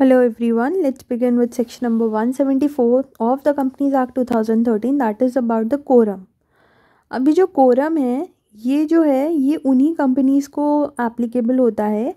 Hello everyone, let's begin with section number 174 of the Companies Act 2013 that is about the quorum. अभी जो quorum है ये जो है ये उन्हीं कंपनीज़ को एप्लीकेबल होता है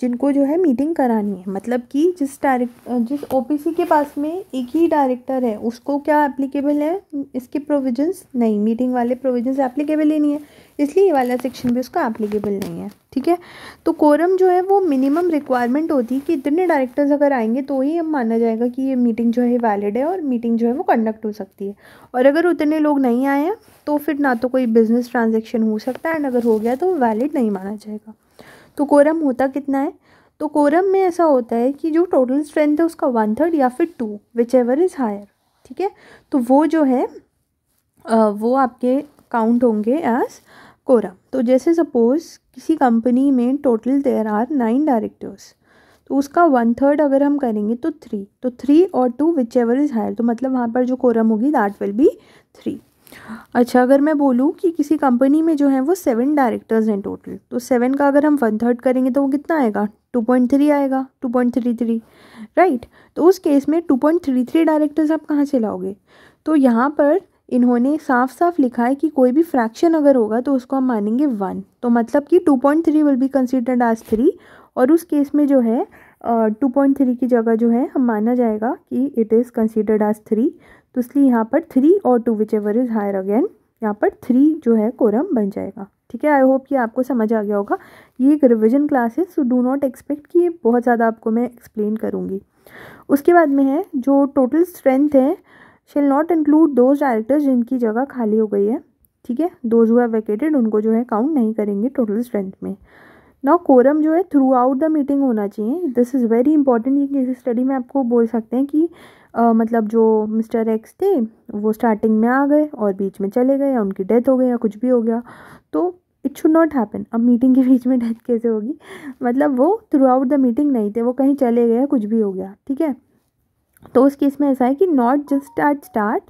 जिनको जो है मीटिंग करानी है। मतलब कि जिस डायरेक्ट जिस ओपीसी के पास में एक ही डायरेक्टर है, उसको क्या एप्लीकेबल है? इसके प्रोविजंस नहीं मीटिंग वाले प्रोविजंस एप्लीकेबल ही नहीं है। इसलिए ये वाला सेक्शन भी उसका एप्लीकेबल नहीं है, ठीक है? तो कोरम जो है वो मिनिमम रिक्वायरमेंट होती है कि इतने डायरेक्टर्स अगर आएँगे तो ही हम माना जाएगा कि ये मीटिंग जो है वैलिड है और मीटिंग जो है वो कंडक्ट हो सकती है। और अगर उतने लोग नहीं आए हैं तो फिर ना तो कोई बिज़नेस ट्रांजेक्शन हो सकता है एंड अगर हो गया तो वैलिड नहीं माना जाएगा। तो कोरम होता कितना है? तो कोरम में ऐसा होता है कि जो टोटल स्ट्रेंथ है उसका वन थर्ड या फिर two whichever is higher ठीक है? तो वो जो है वो आपके काउंट होंगे एज कोरम। तो जैसे सपोज़ किसी कंपनी में total there are nine directors तो उसका वन थर्ड अगर हम करेंगे तो थ्री तो थ्री और two whichever is higher तो मतलब वहाँ पर जो कोरम होगी दैट विल बी थ्री अच्छा अगर मैं बोलूँ कि किसी कंपनी में जो है वो सेवन डायरेक्टर्स हैं टोटल तो सेवन का अगर हम वन थर्ड करेंगे तो वो कितना आएगा? टू पॉइंट थ्री आएगा two point three three right तो उस केस में two point three three directors आप कहाँ से लाओगे? तो यहाँ पर इन्होंने साफ़ साफ़ लिखा है कि कोई भी फ्रैक्शन अगर होगा तो उसको हम मानेंगे वन तो मतलब कि two point three will be considered as three और उस केस में जो है टू पॉइंट थ्री की जगह जो है, हम माना जाएगा कि it is considered as three तो इसलिए यहाँ पर थ्री और two whichever is higher again यहाँ पर थ्री जो है कोरम बन जाएगा। ठीक है? आई होप कि आपको समझ आ गया होगा। ये एक रिविजन क्लास है सो डू नॉट एक्सपेक्ट कि ये बहुत ज़्यादा आपको मैं एक्सप्लेन करूँगी। उसके बाद में है, जो टोटल स्ट्रेंथ है shall not include those directors जिनकी जगह खाली हो गई है। ठीक है? दोज हु हैव वैकेटेड उनको जो है काउंट नहीं करेंगे टोटल स्ट्रेंथ में। नाउ कोरम जो है थ्रू आउट द मीटिंग होना चाहिए। दिस इज़ वेरी इंपॉर्टेंट ये किसी स्टडी में आपको बोल सकते हैं कि आ, मतलब जो मिस्टर एक्स थे वो स्टार्टिंग में आ गए और बीच में चले गए या उनकी डेथ हो गई या कुछ भी हो गया। तो इट शुड नॉट हैपन अब मीटिंग के बीच में डेथ कैसे होगी? मतलब वो थ्रू आउट द मीटिंग नहीं थे वो कहीं चले गए कुछ भी हो गया ठीक है? तो उस केस में ऐसा है कि not just at start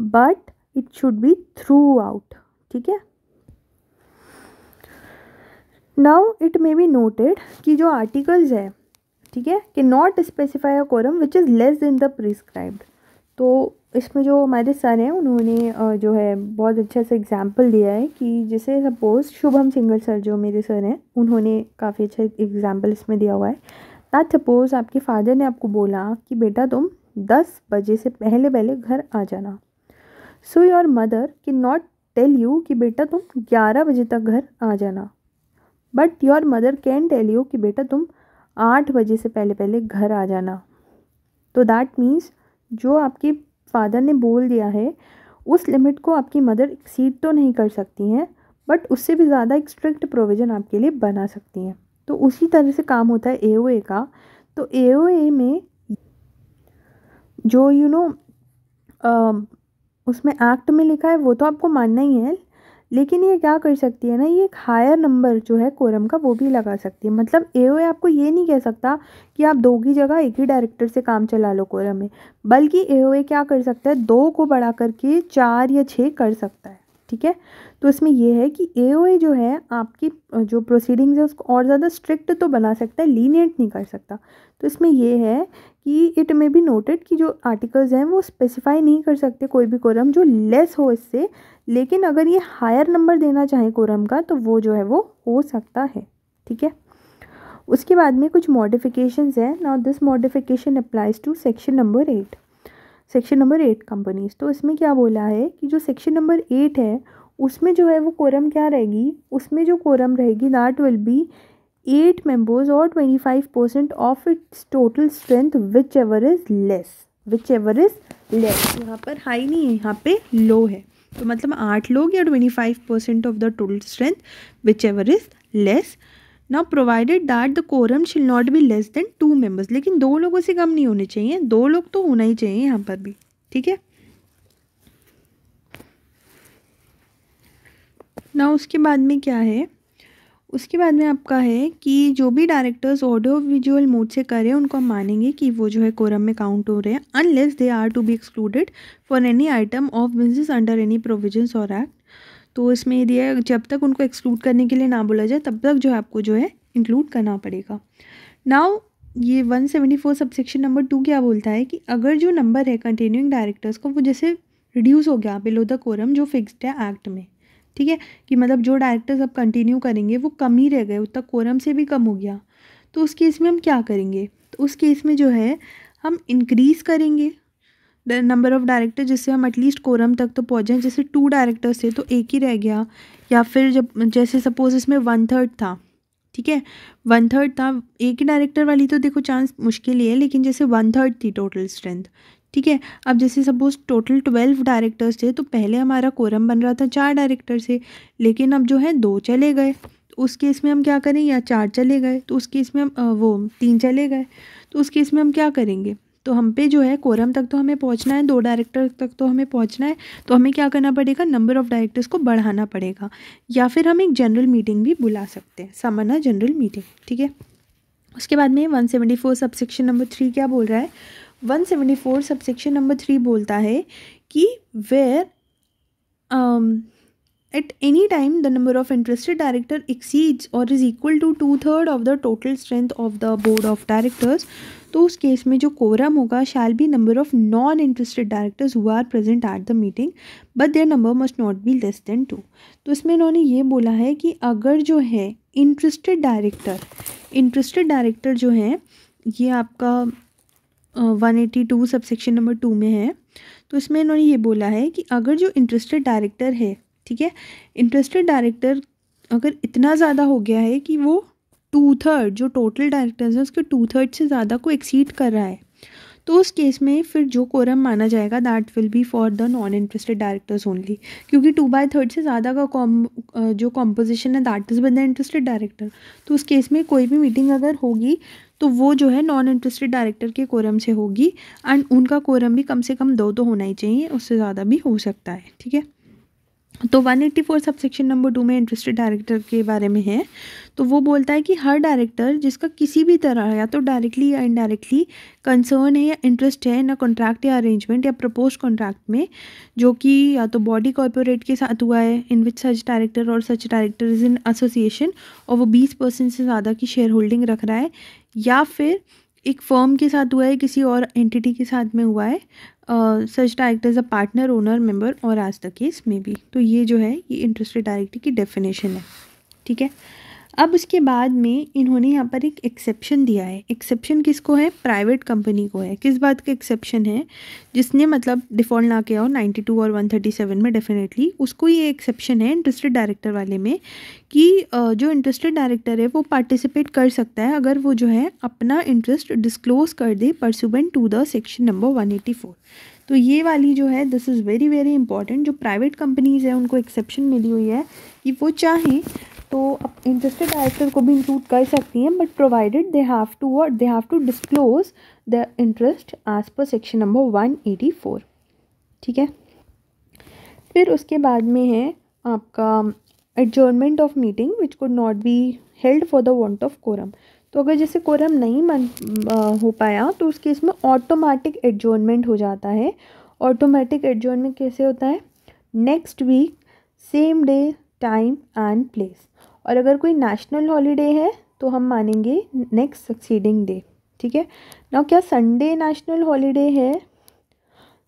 but it should be throughout ठीक है? Now it may be noted कि जो आर्टिकल्स है ठीक है, कि not specify a quorum which is less than the prescribed तो इसमें जो हमारे सर हैं, उन्होंने जो है, बहुत अच्छा सा एग्ज़ाम्पल दिया है कि जैसे सपोज़ शुभम सिंगल सर जो मेरे सर हैं, उन्होंने काफ़ी अच्छा एग्ज़ाम्पल इसमें दिया हुआ है। दैट सपोज़ आपके फादर ने आपको बोला कि बेटा तुम दस बजे से पहले पहले घर आ जाना। So your mother can not tell you कि बेटा तुम ग्यारह बजे तक घर आ जाना। But your mother can tell you कि बेटा तुम आठ बजे से पहले पहले घर आ जाना। तो दैट मीन्स जो आपके फादर ने बोल दिया है उस लिमिट को आपकी मदर एक्सीड तो नहीं कर सकती हैं बट उससे भी ज़्यादा एक स्ट्रिक्ट प्रोविज़न आपके लिए बना सकती हैं। तो उसी तरह से काम होता है एओए का। तो ए में जो यू you नो know, उसमें एक्ट में लिखा है वो तो आपको मानना ही है लेकिन ये क्या कर सकती है ना, ये एक हायर नंबर जो है कोरम का वो भी लगा सकती है। मतलब एओए आपको ये नहीं कह सकता कि आप दो की जगह एक ही डायरेक्टर से काम चला लो कोरम में। बल्कि ए क्या कर सकता है, दो को बढ़ा करके चार या छः कर सकता है। ठीक है? तो इसमें यह है कि ए जो है, आपकी जो प्रोसीडिंग्स है, उसको और ज़्यादा स्ट्रिक्ट तो बना सकता है लीनियंट नहीं कर सकता। तो इसमें यह है कि इट मे बी नोटेड कि जो आर्टिकल्स हैं, वो स्पेसिफाई नहीं कर सकते कोई भी कोरम जो लेस हो इससे, लेकिन अगर ये हायर नंबर देना चाहें कोरम का तो वो जो है, वो हो सकता है, ठीक है? उसके बाद में कुछ मॉडिफिकेशंस हैं। Now this modification applies to section number eight section number eight companies. तो इसमें क्या बोला है कि जो सेक्शन नंबर एट है, उसमें जो है वो कोरम क्या रहेगी? उसमें जो कोरम रहेगी that will be eight members और twenty five percent of its total strength whichever is less whichever is less यहाँ पर हाई नहीं है, यहाँ पे लो है। तो मतलब आठ लोग या twenty five percent of the total strength whichever is less now provided that the quorum shall not be less than two members लेकिन दो लोगों से कम नहीं होने चाहिए। दो लोग तो होना ही चाहिए यहाँ पर भी। ठीक है? ना उसके बाद में क्या है? उसके बाद में आपका है कि जो भी डायरेक्टर्स ऑडियो विजुअल मोड से करें, उनको हम मानेंगे कि वो जो है कोरम में काउंट हो रहे हैं unless they are to be excluded for any item of business under any provisions और एक्ट तो इसमें ये दिया है, जब तक उनको एक्सक्लूड करने के लिए ना बोला जाए, तब तक जो है आपको जो है इंक्लूड करना पड़ेगा। नाउ ये one seventy four subsection number two क्या बोलता है कि अगर जो नंबर है कंटिन्यूइंग डायरेक्टर्स का, वो जैसे रिड्यूस हो गया बिलो द कोरम जो फिक्स्ड है एक्ट में, ठीक है? कि मतलब जो डायरेक्टर्स अब कंटिन्यू करेंगे, वो कम ही रह गए, उतना कोरम से भी कम हो गया। तो उस केस में हम क्या करेंगे? तो उस केस में जो है, हम इंक्रीज़ करेंगे। नंबर ऑफ़ डायरेक्टर जिससे हम एटलीस्ट कोरम तक तो पहुँच जैसे टू डायरेक्टर्स थे तो एक ही रह गया, या फिर जब, जैसे सपोज़ इसमें वन थर्ड था, ठीक है? वन थर्ड था, एक ही डायरेक्टर वाली तो देखो चांस मुश्किल ही है, लेकिन जैसे वन थर्ड थी टोटल स्ट्रेंथ ठीक है? अब जैसे सपोज़ टोटल ट्वेल्व डायरेक्टर्स थे तो पहले हमारा कोरम बन रहा था चार डायरेक्टर से, लेकिन अब जो है दो चले गए। तो उस केस में हम क्या करें, या चार चले गए तो उस केस में हम वो, तीन चले गए तो उस केस में हम क्या करेंगे? तो हम पे जो है कोरम तक तो हमें पहुँचना है, दो डायरेक्टर तक तो हमें पहुँचना है तो हमें क्या करना पड़ेगा? नंबर ऑफ़ डायरेक्टर्स को बढ़ाना पड़ेगा। या फिर हम एक जनरल मीटिंग भी बुला सकते हैं, सामान्य जनरल मीटिंग ठीक है? उसके बाद में one seventy four subsection number three क्या बोल रहा है? One seventy four subsection number three बोलता है कि where at any time the number of interested director exceeds और is equal to two third of the total strength of the board of directors तो उस केस में जो quorum होगा shall be number of non interested directors who are present at the meeting but there number must not be less than two तो इसमें इन्होंने ये बोला है कि अगर जो है इंटरेस्टेड डायरेक्टर इंटरेस्टेड डायरेक्टर जो है, ये आपका one eighty two subsection number two में है। तो इसमें इन्होंने ये बोला है कि अगर जो इंटरेस्टेड डायरेक्टर है, ठीक है इंटरेस्टेड डायरेक्टर अगर इतना ज़्यादा हो गया है कि वो टू थर्ड जो टोटल डायरेक्टर्स हैं, उसके टू थर्ड से ज़्यादा को एक्सीड कर रहा है। तो उस केस में फिर जो कोरम माना जाएगा that will be for the non interested directors only क्योंकि टू बाय थर्ड से ज़्यादा का कॉम जो कॉम्पोजिशन है that is with the interested director तो उस केस में कोई भी मीटिंग अगर होगी तो वो जो है नॉन इंटरेस्टेड डायरेक्टर के कोरम से होगी। एंड उनका कोरम भी कम से कम दो तो होना ही चाहिए, उससे ज़्यादा भी हो सकता है, ठीक है? तो 184 सबसेक्शन नंबर टू में इंटरेस्टेड डायरेक्टर के बारे में है। तो वो बोलता है कि हर डायरेक्टर जिसका किसी भी तरह या तो डायरेक्टली या इनडायरेक्टली कंसर्न है या इंटरेस्ट है, ना कॉन्ट्रैक्ट या अरेंजमेंट या प्रपोज कॉन्ट्रैक्ट में, जो कि या तो बॉडी कॉरपोरेट के साथ हुआ है इन विच सच डायरेक्टर और such director is in association और वो बीस परसेंट से ज़्यादा की शेयर होल्डिंग रख रहा है, या फिर एक फर्म के साथ हुआ है, किसी और एंटिटी के साथ में हुआ है such direct as a partner owner member और आज द केस में भी। तो ये जो है, ये इंटरेस्टेड डायरेक्टर की डेफिनेशन है। ठीक है? अब उसके बाद में इन्होंने यहाँ पर एक एक्सेप्शन दिया है। एक्सेप्शन किसको है? प्राइवेट कंपनी को है। किस बात का एक्सेप्शन है? जिसने मतलब डिफ़ॉल्ट ना किया हो नाइन्टी टू और वन थर्टी सेवन में डेफिनेटली उसको ये एक्सेप्शन है इंटरेस्टेड डायरेक्टर वाले में कि जो इंटरेस्टेड डायरेक्टर है, वो पार्टिसिपेट कर सकता है अगर वो जो है अपना इंटरेस्ट डिस्क्लोज कर दे pursuant to the section number one तो ये वाली जो है this is very very important जो प्राइवेट कंपनीज़ है, उनको एक्सेप्शन मिली हुई है कि वो चाहें तो आप इंटरेस्टेड डायरेक्टर को भी इंक्लूड कर सकती हैं but provided they have to word they have to disclose the interest as per section number one eighty four ठीक है? फिर उसके बाद में है आपका adjournment of meeting which could not be held for the want of quorum तो अगर जैसे कोरम नहीं मन आ, हो पाया तो उस केस में ऑटोमेटिक एडजॉर्नमेंट हो जाता है। ऑटोमेटिक एडजॉर्नमेंट कैसे होता है? Next week same day time and place और अगर कोई नेशनल हॉलीडे है तो हम मानेंगे नेक्स्ट सक्सीडिंग डे ठीक है? ना क्या संडे नेशनल हॉलीडे है?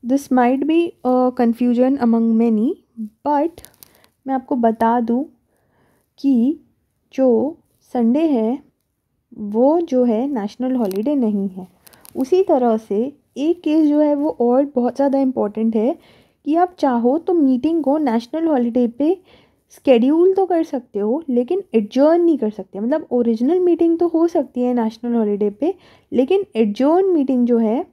This might be confusion among many but मैं आपको बता दूँ कि जो संडे है, वो जो है नेशनल हॉलीडे नहीं है। उसी तरह से एक केस जो है, वो और बहुत ज़्यादा इंपॉर्टेंट है कि आप चाहो तो मीटिंग को नेशनल हॉलीडे पे स्केड्यूल तो कर सकते हो, लेकिन एडजर्न नहीं कर सकते। मतलब ओरिजिनल मीटिंग तो हो सकती है नेशनल हॉलीडे पे, लेकिन एडजर्न मीटिंग जो है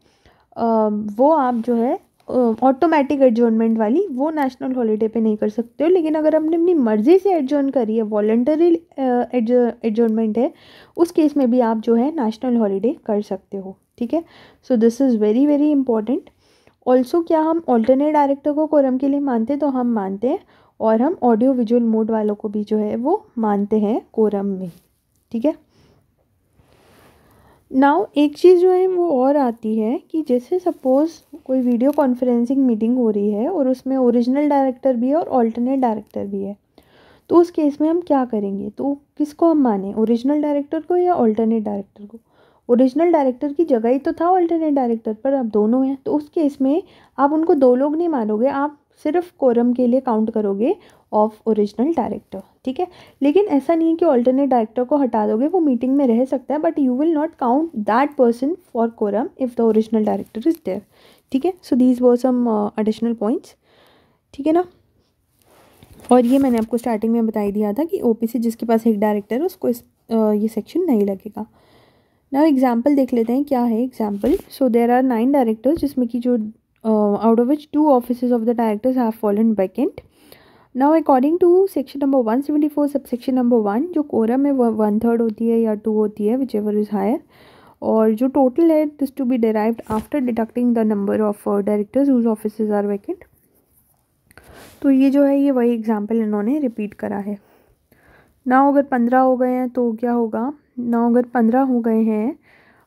वो आप जो है ऑटोमेटिक एडजर्नमेंट वाली वो नेशनल हॉलीडे पे नहीं कर सकते हो। लेकिन अगर आपने अपनी मर्ज़ी से एडजर्न करी है वॉल्टरी एडजर्नमेंट है, उस केस में भी आप जो है नेशनल हॉलीडे कर सकते हो, ठीक है? So this is very very important also क्या हम ऑल्टरनेट डायरेक्टर को कोरम के लिए मानते हैं? तो हम मानते हैं और हम ऑडियो विजुअल मोड वालों को भी जो है वो मानते हैं कोरम में, ठीक है? नाउ एक चीज़ जो है वो और आती है कि जैसे सपोज़ कोई वीडियो कॉन्फ्रेंसिंग मीटिंग हो रही है और उसमें ओरिजिनल डायरेक्टर भी है और ऑल्टरनेट डायरेक्टर भी है तो उस केस में हम क्या करेंगे? तो किसको हम माने? ओरिजिनल डायरेक्टर को या ऑल्टरनेट डायरेक्टर को? ओरिजिनल डायरेक्टर की जगह ही तो था अल्टरनेट डायरेक्टर पर, अब दोनों हैं तो उस केस में आप उनको दो लोग नहीं मानोगे, आप सिर्फ़ कोरम के लिए काउंट करोगे ऑफ़ ओरिजिनल डायरेक्टर ठीक है? लेकिन ऐसा नहीं है कि ऑल्टरनेट डायरेक्टर को हटा दोगे वो मीटिंग में रह सकता है but you will not count that person for quorum if the original director is there ठीक है? सो दीज वो सम एडिशनल पॉइंट्स ठीक है ना? और ये मैंने आपको स्टार्टिंग में बताई दिया था कि ओपीसी जिसके पास एक डायरेक्टर है उसको इस uh, ये सेक्शन नहीं लगेगा। ना एग्ज़ाम्पल देख लेते हैं क्या है example so there are nine directors जिसमें कि जो out of which two office of the directors have fallen vacant now according to section number one seventy four sub section number one जो कोरम है वन थर्ड होती है या to होती है विच एवर इज़ हायर और जो total है this to be derived after deducting the number of directors whose office are vacant तो ये जो है, ये वही एग्ज़ाम्पल इन्होंने रिपीट करा है। ना अगर पंद्रह हो गए हैं तो क्या होगा? ना अगर पंद्रह हो गए हैं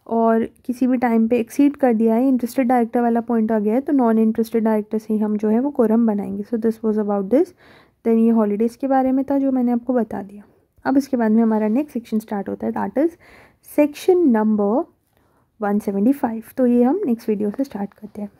और किसी भी टाइम पे एक्सीड कर दिया है इंटरेस्टेड डायरेक्टर वाला पॉइंट आ गया है तो नॉन इंटरेस्टेड डायरेक्टर से ही हम जो है वो कोरम बनाएँगे। So this was about this then ये हॉलीडेज़ के बारे में था जो मैंने आपको बता दिया। अब इसके बाद में हमारा नेक्स्ट सेक्शन स्टार्ट होता है that is section number one seventy five तो ये हम नेक्स्ट वीडियो से स्टार्ट करते हैं।